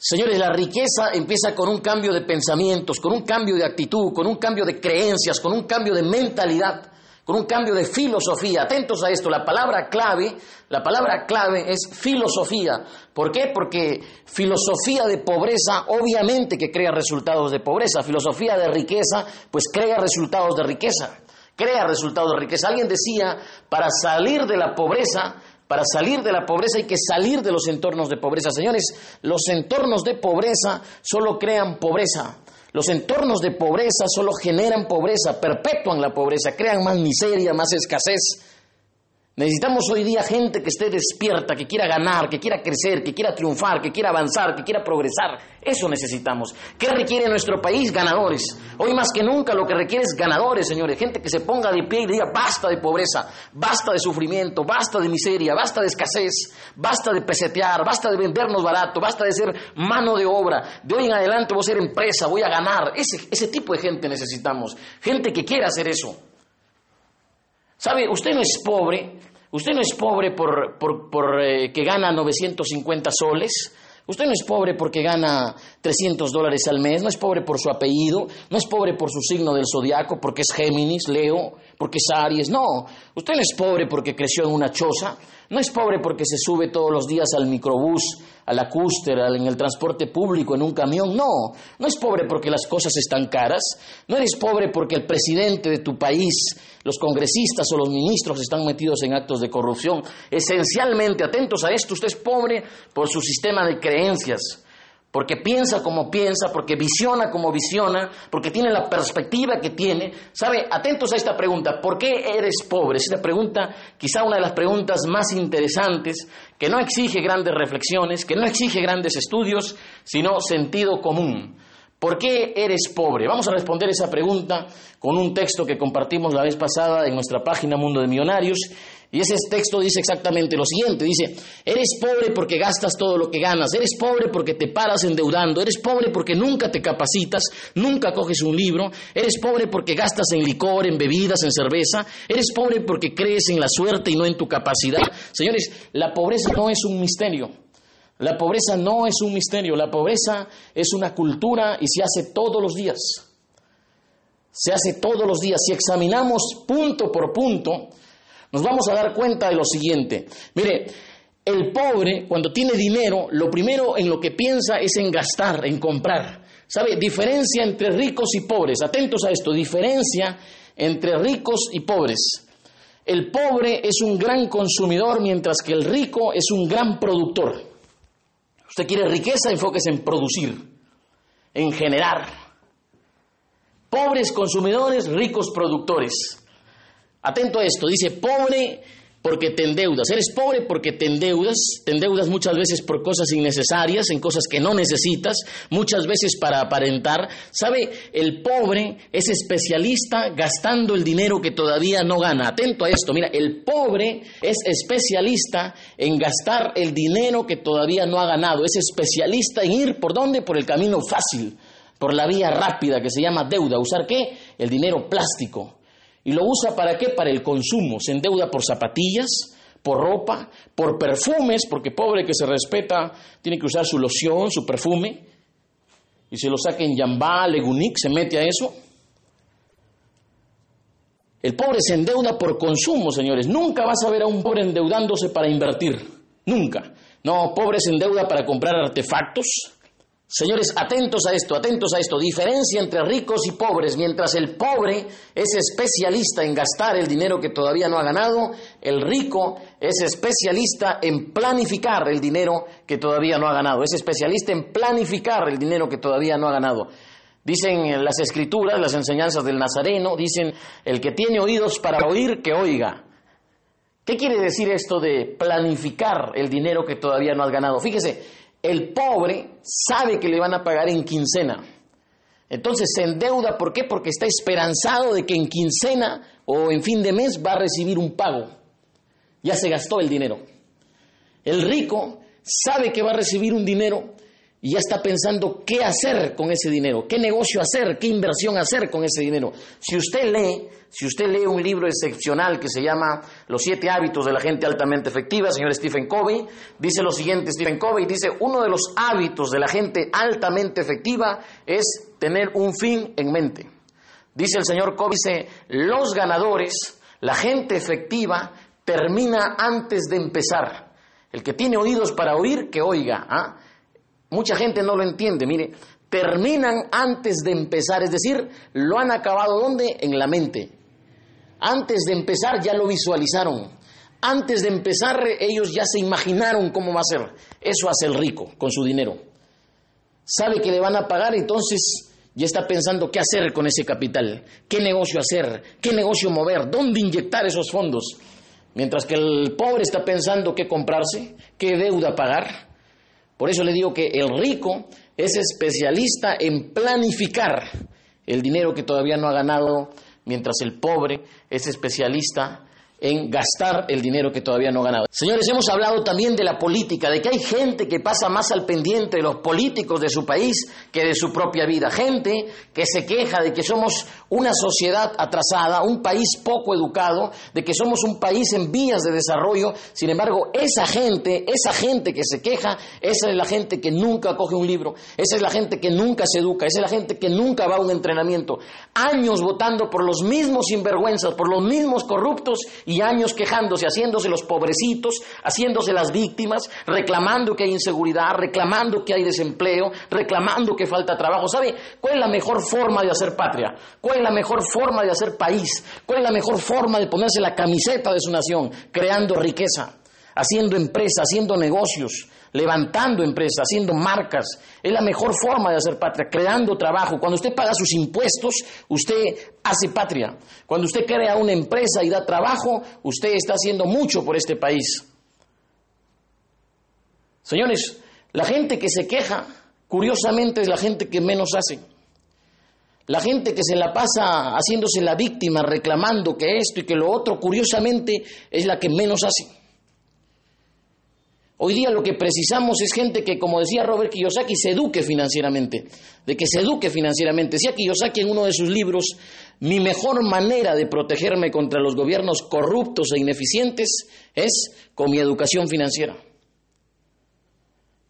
Señores, la riqueza empieza con un cambio de pensamientos, con un cambio de actitud, con un cambio de creencias, con un cambio de mentalidad, con un cambio de filosofía. Atentos a esto, la palabra clave, la palabra clave es filosofía. ¿Por qué? Porque filosofía de pobreza obviamente que crea resultados de pobreza, filosofía de riqueza pues crea resultados de riqueza, crea resultados de riqueza. Alguien decía, para salir de la pobreza para salir de la pobreza hay que salir de los entornos de pobreza. Señores, los entornos de pobreza solo crean pobreza. Los entornos de pobreza solo generan pobreza, perpetúan la pobreza, crean más miseria, más escasez. Necesitamos hoy día gente que esté despierta, que quiera ganar, que quiera crecer, que quiera triunfar, que quiera avanzar, que quiera progresar. Eso necesitamos. ¿Qué requiere nuestro país? Ganadores. Hoy más que nunca lo que requiere es ganadores, señores. Gente que se ponga de pie y diga basta de pobreza, basta de sufrimiento, basta de miseria, basta de escasez, basta de pesetear, basta de vendernos barato, basta de ser mano de obra. De hoy en adelante voy a ser empresa, voy a ganar. Ese, ese tipo de gente necesitamos. Gente que quiera hacer eso. ¿Sabe? Usted no es pobre, usted no es pobre por, por, eh, que gana 950 soles, usted no es pobre porque gana 300 dólares al mes, no es pobre por su apellido, no es pobre por su signo del zodiaco, porque es Géminis, Leo, porque es Aries, no, usted no es pobre porque creció en una choza, no es pobre porque se sube todos los días al microbús, a la cúster, en el transporte público, en un camión. No, no es pobre porque las cosas están caras. No eres pobre porque el presidente de tu país, los congresistas o los ministros están metidos en actos de corrupción. Esencialmente, atentos a esto, usted es pobre por su sistema de creencias porque piensa como piensa, porque visiona como visiona, porque tiene la perspectiva que tiene. ¿Sabe? Atentos a esta pregunta, ¿por qué eres pobre? Es una pregunta, quizá una de las preguntas más interesantes, que no exige grandes reflexiones, que no exige grandes estudios, sino sentido común. ¿Por qué eres pobre? Vamos a responder esa pregunta con un texto que compartimos la vez pasada en nuestra página Mundo de Millonarios y ese texto dice exactamente lo siguiente, dice, eres pobre porque gastas todo lo que ganas, eres pobre porque te paras endeudando, eres pobre porque nunca te capacitas, nunca coges un libro, eres pobre porque gastas en licor, en bebidas, en cerveza, eres pobre porque crees en la suerte y no en tu capacidad. Señores, la pobreza no es un misterio. La pobreza no es un misterio, la pobreza es una cultura y se hace todos los días. Se hace todos los días. Si examinamos punto por punto, nos vamos a dar cuenta de lo siguiente. Mire, el pobre cuando tiene dinero, lo primero en lo que piensa es en gastar, en comprar. ¿Sabe? Diferencia entre ricos y pobres. Atentos a esto, diferencia entre ricos y pobres. El pobre es un gran consumidor mientras que el rico es un gran productor. Usted quiere riqueza, enfóquese en producir, en generar. Pobres consumidores, ricos productores. Atento a esto, dice, pobre porque te endeudas. Eres pobre porque te endeudas, te endeudas muchas veces por cosas innecesarias, en cosas que no necesitas, muchas veces para aparentar. ¿Sabe? El pobre es especialista gastando el dinero que todavía no gana. Atento a esto, mira, el pobre es especialista en gastar el dinero que todavía no ha ganado. Es especialista en ir por dónde? Por el camino fácil, por la vía rápida que se llama deuda. ¿Usar qué? El dinero plástico. ¿Y lo usa para qué? Para el consumo. Se endeuda por zapatillas, por ropa, por perfumes, porque pobre que se respeta tiene que usar su loción, su perfume. Y se lo saca en Yambá, Legunik, se mete a eso. El pobre se endeuda por consumo, señores. Nunca vas a ver a un pobre endeudándose para invertir. Nunca. No, pobre se endeuda para comprar artefactos, Señores, atentos a esto, atentos a esto. Diferencia entre ricos y pobres. Mientras el pobre es especialista en gastar el dinero que todavía no ha ganado, el rico es especialista en planificar el dinero que todavía no ha ganado. Es especialista en planificar el dinero que todavía no ha ganado. Dicen las escrituras, las enseñanzas del Nazareno, dicen, el que tiene oídos para oír, que oiga. ¿Qué quiere decir esto de planificar el dinero que todavía no has ganado? Fíjese, el pobre sabe que le van a pagar en quincena. Entonces se endeuda, ¿por qué? Porque está esperanzado de que en quincena o en fin de mes va a recibir un pago. Ya se gastó el dinero. El rico sabe que va a recibir un dinero, y ya está pensando qué hacer con ese dinero, qué negocio hacer, qué inversión hacer con ese dinero. Si usted lee, si usted lee un libro excepcional que se llama Los siete hábitos de la gente altamente efectiva, señor Stephen Covey, dice lo siguiente, Stephen Covey dice, uno de los hábitos de la gente altamente efectiva es tener un fin en mente. Dice el señor Covey, dice, los ganadores, la gente efectiva, termina antes de empezar. El que tiene oídos para oír, que oiga. ¿ah? Mucha gente no lo entiende, mire, terminan antes de empezar, es decir, lo han acabado ¿dónde? En la mente. Antes de empezar ya lo visualizaron. Antes de empezar ellos ya se imaginaron cómo va a ser. Eso hace el rico con su dinero. Sabe que le van a pagar, entonces ya está pensando qué hacer con ese capital, qué negocio hacer, qué negocio mover, dónde inyectar esos fondos. Mientras que el pobre está pensando qué comprarse, qué deuda pagar, por eso le digo que el rico es especialista en planificar el dinero que todavía no ha ganado, mientras el pobre es especialista en gastar el dinero que todavía no ha ganado. Señores, hemos hablado también de la política, de que hay gente que pasa más al pendiente de los políticos de su país que de su propia vida. Gente que se queja de que somos una sociedad atrasada, un país poco educado, de que somos un país en vías de desarrollo. Sin embargo, esa gente, esa gente que se queja, esa es la gente que nunca coge un libro, esa es la gente que nunca se educa, esa es la gente que nunca va a un entrenamiento. Años votando por los mismos sinvergüenzas, por los mismos corruptos y años quejándose, haciéndose los pobrecitos, haciéndose las víctimas, reclamando que hay inseguridad, reclamando que hay desempleo, reclamando que falta trabajo. ¿Sabe cuál es la mejor forma de hacer patria? ¿Cuál es la mejor forma de hacer país? ¿Cuál es la mejor forma de ponerse la camiseta de su nación? Creando riqueza, haciendo empresas, haciendo negocios, levantando empresas, haciendo marcas. Es la mejor forma de hacer patria, creando trabajo. Cuando usted paga sus impuestos, usted hace patria. Cuando usted crea una empresa y da trabajo, usted está haciendo mucho por este país. Señores, la gente que se queja, curiosamente, es la gente que menos hace. La gente que se la pasa haciéndose la víctima, reclamando que esto y que lo otro, curiosamente, es la que menos hace. Hoy día lo que precisamos es gente que, como decía Robert Kiyosaki, se eduque financieramente, de que se eduque financieramente. Decía Kiyosaki en uno de sus libros, mi mejor manera de protegerme contra los gobiernos corruptos e ineficientes es con mi educación financiera.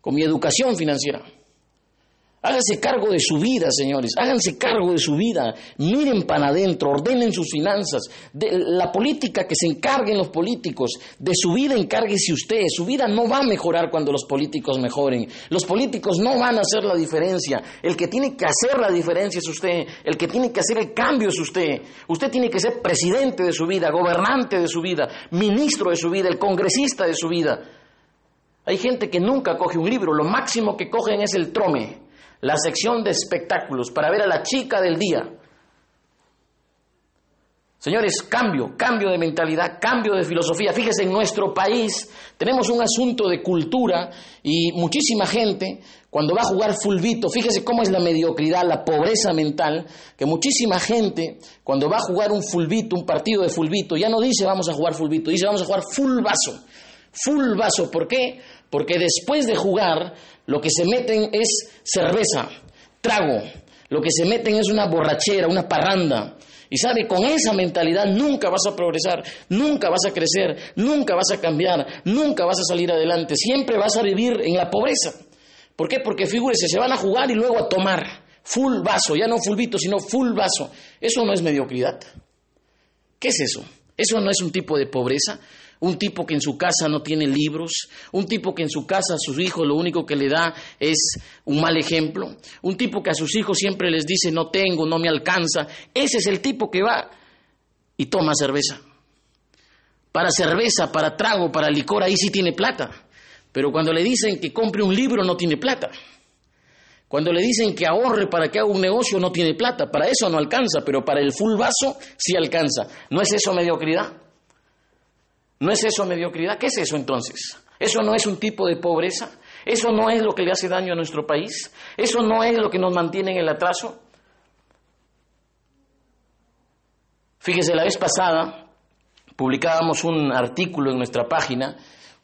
Con mi educación financiera. Háganse cargo de su vida, señores. Háganse cargo de su vida. Miren para adentro, ordenen sus finanzas. De la política que se encarguen los políticos. De su vida encárguese usted. Su vida no va a mejorar cuando los políticos mejoren. Los políticos no van a hacer la diferencia. El que tiene que hacer la diferencia es usted. El que tiene que hacer el cambio es usted. Usted tiene que ser presidente de su vida, gobernante de su vida, ministro de su vida, el congresista de su vida. Hay gente que nunca coge un libro. Lo máximo que cogen es el trome la sección de espectáculos para ver a la chica del día. Señores, cambio, cambio de mentalidad, cambio de filosofía. Fíjese, en nuestro país tenemos un asunto de cultura y muchísima gente cuando va a jugar fulbito, fíjese cómo es la mediocridad, la pobreza mental, que muchísima gente cuando va a jugar un fulbito, un partido de fulbito, ya no dice vamos a jugar fulbito, dice vamos a jugar full vaso. Full vaso, ¿por qué? Porque después de jugar lo que se meten es cerveza, trago, lo que se meten es una borrachera, una parranda. Y sabe, con esa mentalidad nunca vas a progresar, nunca vas a crecer, nunca vas a cambiar, nunca vas a salir adelante, siempre vas a vivir en la pobreza. ¿Por qué? Porque figúrese, se van a jugar y luego a tomar. Full vaso, ya no fulvito, sino full vaso. Eso no es mediocridad. ¿Qué es eso? Eso no es un tipo de pobreza un tipo que en su casa no tiene libros, un tipo que en su casa a sus hijos lo único que le da es un mal ejemplo, un tipo que a sus hijos siempre les dice no tengo, no me alcanza, ese es el tipo que va y toma cerveza. Para cerveza, para trago, para licor, ahí sí tiene plata. Pero cuando le dicen que compre un libro, no tiene plata. Cuando le dicen que ahorre para que haga un negocio, no tiene plata. Para eso no alcanza, pero para el full vaso sí alcanza. ¿No es eso mediocridad? ¿No es eso mediocridad? ¿Qué es eso entonces? ¿Eso no es un tipo de pobreza? ¿Eso no es lo que le hace daño a nuestro país? ¿Eso no es lo que nos mantiene en el atraso? Fíjese, la vez pasada publicábamos un artículo en nuestra página,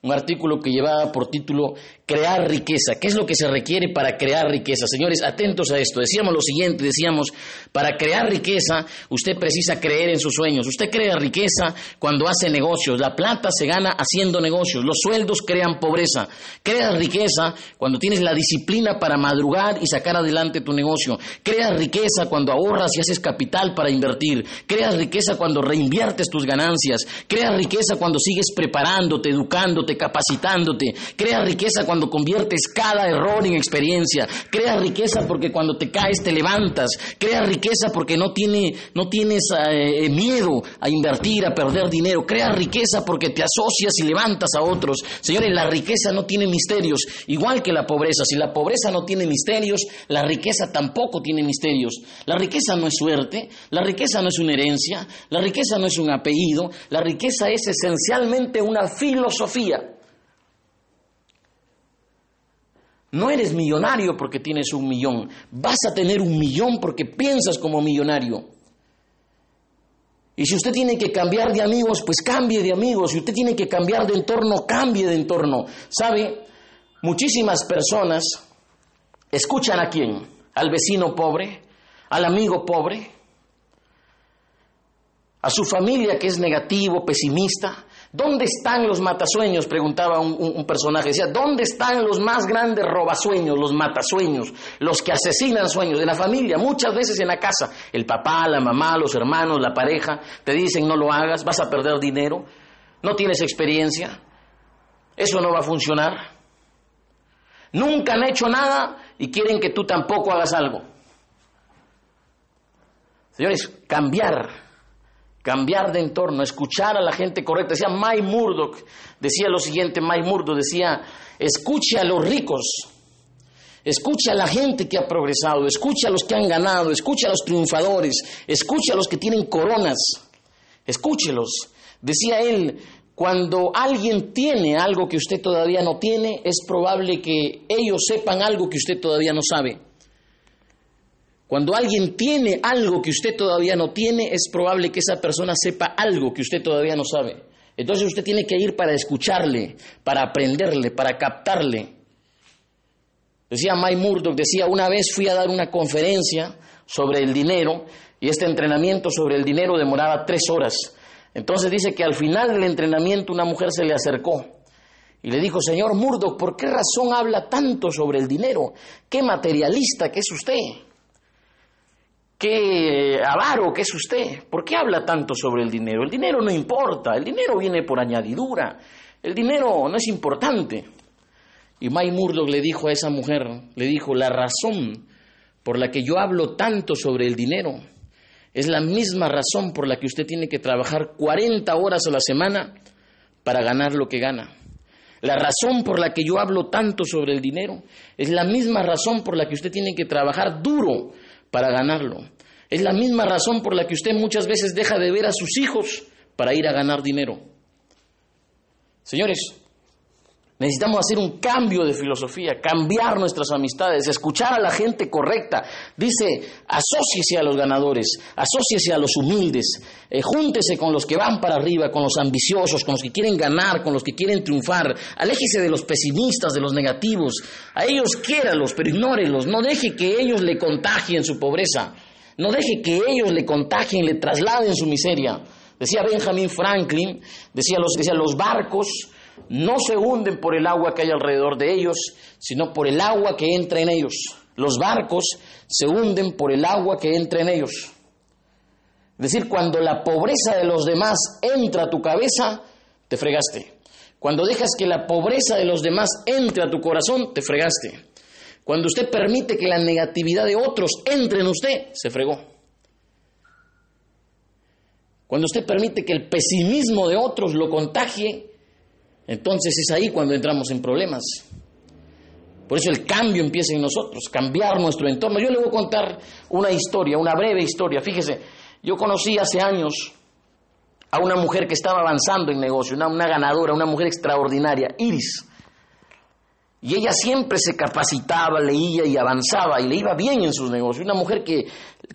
un artículo que llevaba por título crear riqueza. ¿Qué es lo que se requiere para crear riqueza? Señores, atentos a esto. Decíamos lo siguiente, decíamos, para crear riqueza usted precisa creer en sus sueños. Usted crea riqueza cuando hace negocios. La plata se gana haciendo negocios. Los sueldos crean pobreza. Crea riqueza cuando tienes la disciplina para madrugar y sacar adelante tu negocio. Crea riqueza cuando ahorras y haces capital para invertir. Crea riqueza cuando reinviertes tus ganancias. Crea riqueza cuando sigues preparándote, educándote, capacitándote. Crea riqueza cuando conviertes cada error en experiencia. Crea riqueza porque cuando te caes te levantas. Crea riqueza porque no, tiene, no tienes eh, miedo a invertir, a perder dinero. Crea riqueza porque te asocias y levantas a otros. Señores, la riqueza no tiene misterios, igual que la pobreza. Si la pobreza no tiene misterios, la riqueza tampoco tiene misterios. La riqueza no es suerte, la riqueza no es una herencia, la riqueza no es un apellido, la riqueza es esencialmente una filosofía. No eres millonario porque tienes un millón, vas a tener un millón porque piensas como millonario. Y si usted tiene que cambiar de amigos, pues cambie de amigos. Si usted tiene que cambiar de entorno, cambie de entorno. ¿Sabe? Muchísimas personas escuchan a quién? Al vecino pobre, al amigo pobre, a su familia que es negativo, pesimista. ¿Dónde están los matasueños? Preguntaba un, personaje. Decía, ¿dónde están los más grandes robasueños, los matasueños, los que asesinan sueños? De la familia, muchas veces en la casa. El papá, la mamá, los hermanos, la pareja, te dicen no lo hagas, vas a perder dinero, no tienes experiencia, eso no va a funcionar. Nunca han hecho nada y quieren que tú tampoco hagas algo. Señores, cambiar cambiar de entorno, escuchar a la gente correcta. Decía Mike Murdoch, decía lo siguiente, Mike Murdoch decía, escuche a los ricos, escuche a la gente que ha progresado, escuche a los que han ganado, escuche a los triunfadores, escuche a los que tienen coronas, escúchelos. Decía él, cuando alguien tiene algo que usted todavía no tiene, es probable que ellos sepan algo que usted todavía no sabe. Cuando alguien tiene algo que usted todavía no tiene, es probable que esa persona sepa algo que usted todavía no sabe. Entonces usted tiene que ir para escucharle, para aprenderle, para captarle. Decía Mike Murdoch, decía, una vez fui a dar una conferencia sobre el dinero y este entrenamiento sobre el dinero demoraba tres horas. Entonces dice que al final del entrenamiento una mujer se le acercó y le dijo, señor Murdoch, ¿por qué razón habla tanto sobre el dinero? ¿Qué materialista que es usted? Qué avaro que es usted. ¿Por qué habla tanto sobre el dinero? El dinero no importa, el dinero viene por añadidura, el dinero no es importante. Y May Murdoch le dijo a esa mujer, le dijo, la razón por la que yo hablo tanto sobre el dinero es la misma razón por la que usted tiene que trabajar 40 horas a la semana para ganar lo que gana. La razón por la que yo hablo tanto sobre el dinero es la misma razón por la que usted tiene que trabajar duro para ganarlo. Es la misma razón por la que usted muchas veces deja de ver a sus hijos para ir a ganar dinero. Señores, necesitamos hacer un cambio de filosofía, cambiar nuestras amistades, escuchar a la gente correcta. Dice, asóciese a los ganadores, asóciese a los humildes, eh, júntese con los que van para arriba, con los ambiciosos, con los que quieren ganar, con los que quieren triunfar. Aléjese de los pesimistas, de los negativos. A ellos quiéralos, pero ignórelos. No deje que ellos le contagien su pobreza. No deje que ellos le contagien, le trasladen su miseria. Decía Benjamin Franklin, decía los, decía, los barcos no se hunden por el agua que hay alrededor de ellos, sino por el agua que entra en ellos. Los barcos se hunden por el agua que entra en ellos. Es decir, cuando la pobreza de los demás entra a tu cabeza, te fregaste. Cuando dejas que la pobreza de los demás entre a tu corazón, te fregaste. Cuando usted permite que la negatividad de otros entre en usted, se fregó. Cuando usted permite que el pesimismo de otros lo contagie, entonces es ahí cuando entramos en problemas. Por eso el cambio empieza en nosotros, cambiar nuestro entorno. Yo le voy a contar una historia, una breve historia. Fíjese, yo conocí hace años a una mujer que estaba avanzando en negocio, una, una ganadora, una mujer extraordinaria, Iris. Y ella siempre se capacitaba, leía y avanzaba y le iba bien en sus negocios. Una mujer que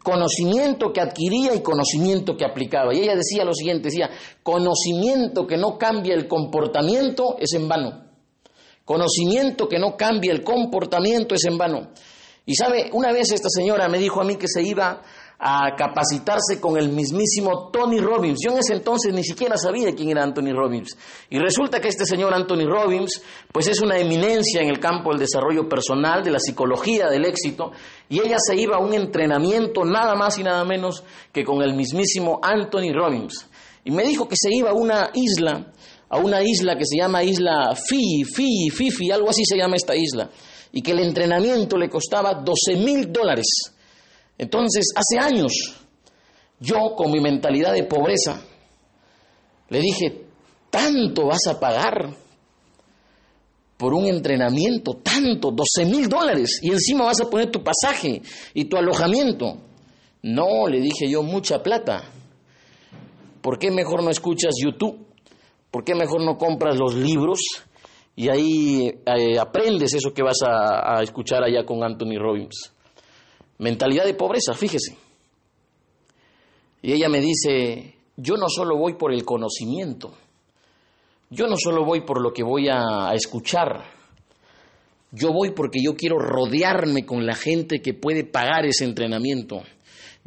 conocimiento que adquiría y conocimiento que aplicaba. Y ella decía lo siguiente, decía, conocimiento que no cambia el comportamiento es en vano. Conocimiento que no cambia el comportamiento es en vano. Y sabe, una vez esta señora me dijo a mí que se iba a capacitarse con el mismísimo Tony Robbins. Yo en ese entonces ni siquiera sabía quién era Anthony Robbins. Y resulta que este señor Anthony Robbins, pues es una eminencia en el campo del desarrollo personal, de la psicología del éxito, y ella se iba a un entrenamiento nada más y nada menos que con el mismísimo Anthony Robbins. Y me dijo que se iba a una isla, a una isla que se llama Isla Fi, Fi, Fifi, algo así se llama esta isla, y que el entrenamiento le costaba 12 mil dólares. Entonces, hace años, yo con mi mentalidad de pobreza, le dije, ¿tanto vas a pagar por un entrenamiento? Tanto, 12 mil dólares. Y encima vas a poner tu pasaje y tu alojamiento. No, le dije yo, mucha plata. ¿Por qué mejor no escuchas YouTube? ¿Por qué mejor no compras los libros y ahí eh, aprendes eso que vas a escuchar allá con Anthony Robbins? Mentalidad de pobreza, fíjese. Y ella me dice, yo no solo voy por el conocimiento, yo no solo voy por lo que voy a, escuchar, yo voy porque yo quiero rodearme con la gente que puede pagar ese entrenamiento.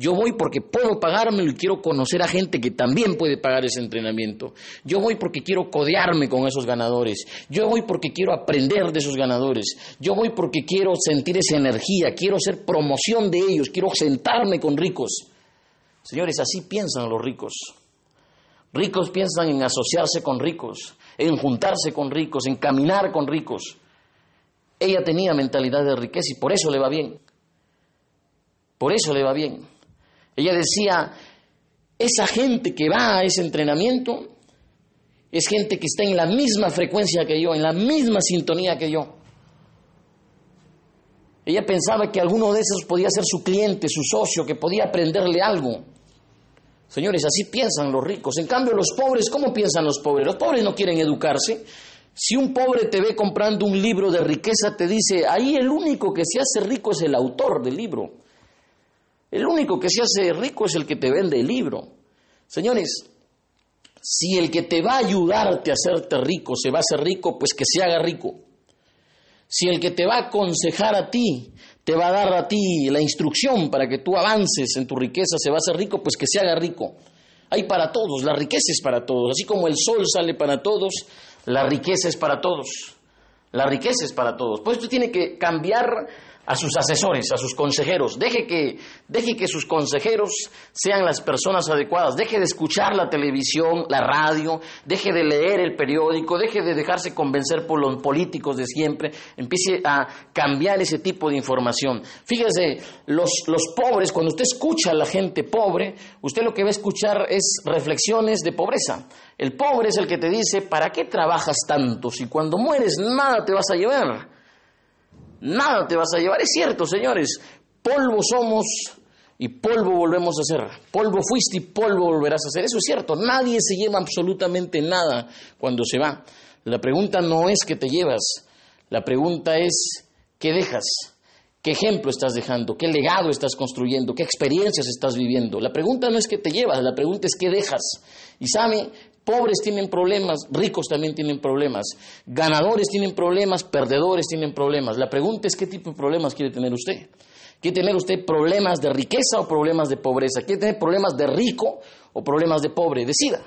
Yo voy porque puedo pagármelo y quiero conocer a gente que también puede pagar ese entrenamiento. Yo voy porque quiero codearme con esos ganadores. Yo voy porque quiero aprender de esos ganadores. Yo voy porque quiero sentir esa energía, quiero ser promoción de ellos, quiero sentarme con ricos. Señores, así piensan los ricos. Ricos piensan en asociarse con ricos, en juntarse con ricos, en caminar con ricos. Ella tenía mentalidad de riqueza y por eso le va bien. Por eso le va bien. Ella decía, esa gente que va a ese entrenamiento es gente que está en la misma frecuencia que yo, en la misma sintonía que yo. Ella pensaba que alguno de esos podía ser su cliente, su socio, que podía aprenderle algo. Señores, así piensan los ricos. En cambio, los pobres, ¿cómo piensan los pobres? Los pobres no quieren educarse. Si un pobre te ve comprando un libro de riqueza, te dice, ahí el único que se hace rico es el autor del libro. El único que se hace rico es el que te vende el libro. Señores, si el que te va a ayudarte a hacerte rico se va a hacer rico, pues que se haga rico. Si el que te va a aconsejar a ti, te va a dar a ti la instrucción para que tú avances en tu riqueza, se va a hacer rico, pues que se haga rico. Hay para todos, la riqueza es para todos. Así como el sol sale para todos, la riqueza es para todos. La riqueza es para todos. Pues esto tiene que cambiar a sus asesores, a sus consejeros. Deje que, deje que sus consejeros sean las personas adecuadas. Deje de escuchar la televisión, la radio, deje de leer el periódico, deje de dejarse convencer por los políticos de siempre. Empiece a cambiar ese tipo de información. Fíjese, los, los pobres, cuando usted escucha a la gente pobre, usted lo que va a escuchar es reflexiones de pobreza. El pobre es el que te dice, ¿para qué trabajas tanto si cuando mueres nada te vas a llevar? Nada te vas a llevar. Es cierto, señores, polvo somos y polvo volvemos a ser. Polvo fuiste y polvo volverás a ser. Eso es cierto, nadie se lleva absolutamente nada cuando se va. La pregunta no es qué te llevas, la pregunta es qué dejas. ¿Qué ejemplo estás dejando? ¿Qué legado estás construyendo? ¿Qué experiencias estás viviendo? La pregunta no es qué te llevas, la pregunta es qué dejas. Y sabe, Pobres tienen problemas, ricos también tienen problemas, ganadores tienen problemas, perdedores tienen problemas. La pregunta es qué tipo de problemas quiere tener usted. ¿Quiere tener usted problemas de riqueza o problemas de pobreza? ¿Quiere tener problemas de rico o problemas de pobre? Decida.